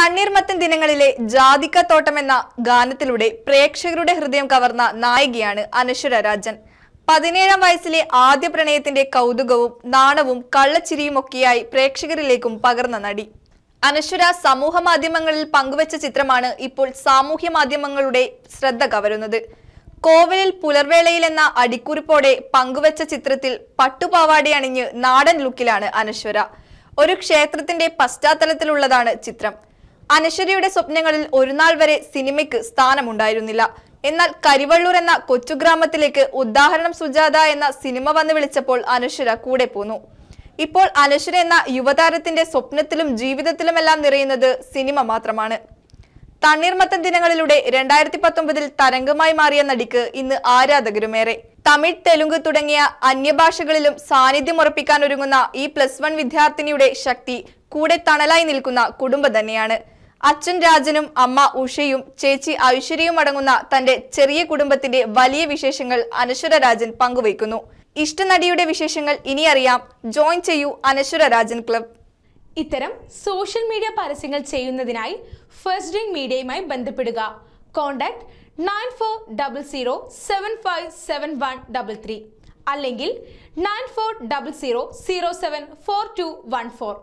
തണ്ണീർമത്തൻ ദിനങ്ങളിലെ ജാതിക്കത്തോട്ടം എന്ന ഗാനത്തിലൂടെ പ്രേക്ഷകരുടെ ഹൃദയം കവർന്ന നായികയാണ് അനശ്വര രാജൻ. പതിനേഴാം വയസ്സിലെ ആദ്യ പ്രണയത്തിന്റെ കൗതുകവും നാണവും കള്ളച്ചിരിയുമൊക്കെയായി പ്രേക്ഷകരിലേക്കും പകർന്ന നടി. അനശ്വര സമൂഹ മാധ്യമങ്ങളിൽ പങ്കുവച്ച ചിത്രമാണ് ഇപ്പോൾ സാമൂഹ്യ മാധ്യമങ്ങളുടെ ശ്രദ്ധ കവരുന്നത്. കോവിലിൽ പുലർവേളയിൽ എന്ന അടിക്കുറിപ്പോടെ പങ്കുവച്ച ചിത്രത്തിൽ പട്ടുപാവാടി അണിഞ്ഞ് നാടൻ ലുക്കിലാണ് അനശ്വര. ഒരു ക്ഷേത്രത്തിന്റെ പശ്ചാത്തലത്തിലുള്ളതാണ് ചിത്രം. അനശ്വരയുടെ സ്വപ്നങ്ങളിൽ ഒരുനാൾ വരെ സിനിമയ്ക്ക് സ്ഥാനമുണ്ടായിരുന്നില്ല. എന്നാൽ കരിവള്ളൂർ എന്ന കൊച്ചുഗ്രാമത്തിലേക്ക് ഉദാഹരണം സുജാത എന്ന സിനിമ വന്ന് വിളിച്ചപ്പോൾ അനശ്വര കൂടെ പോന്നു. ഇപ്പോൾ അനശ്വര എന്ന യുവതാരത്തിന്റെ സ്വപ്നത്തിലും ജീവിതത്തിലുമെല്ലാം നിറയുന്നത് സിനിമ മാത്രമാണ്. തണ്ണീർമത്തൻ ദിനങ്ങളിലൂടെ രണ്ടായിരത്തി പത്തൊമ്പതിൽ തരംഗമായി മാറിയ നടിക്ക് ഇന്ന് ആരാധകരുമേറെ. തമിഴ് തെലുങ്ക് തുടങ്ങിയ അന്യഭാഷകളിലും സാന്നിധ്യം ഉറപ്പിക്കാൻ ഒരുങ്ങുന്ന ഈ പ്ലസ് വൺ വിദ്യാർത്ഥിനിയുടെ ശക്തി കൂടെ തണലായി നിൽക്കുന്ന കുടുംബം തന്നെയാണ്. അച്ഛൻ രാജനും അമ്മ ഉഷയും ചേച്ചി ഐശ്വര്യയും അടങ്ങുന്ന തന്റെ ചെറിയ കുടുംബത്തിന്റെ വലിയ വിശേഷങ്ങൾ അനശ്വര രാജൻ പങ്കുവയ്ക്കുന്നു. ഇഷ്ടനടിയുടെ വിശേഷങ്ങൾ ഇനി അറിയാം. ജോയിൻ ചെയ്യൂ അനശ്വര രാജൻ ക്ലബ്. ഇത്തരം സോഷ്യൽ മീഡിയ പരസ്യങ്ങൾ ചെയ്യുന്നതിനായി ഫസ്റ്റ് ഡ്രിങ്ക് മീഡിയയുമായി ബന്ധപ്പെടുക. Contact nine four double zero seven five seven one double three അല്ലെങ്കിൽ nine four double zero zero seven four two one four.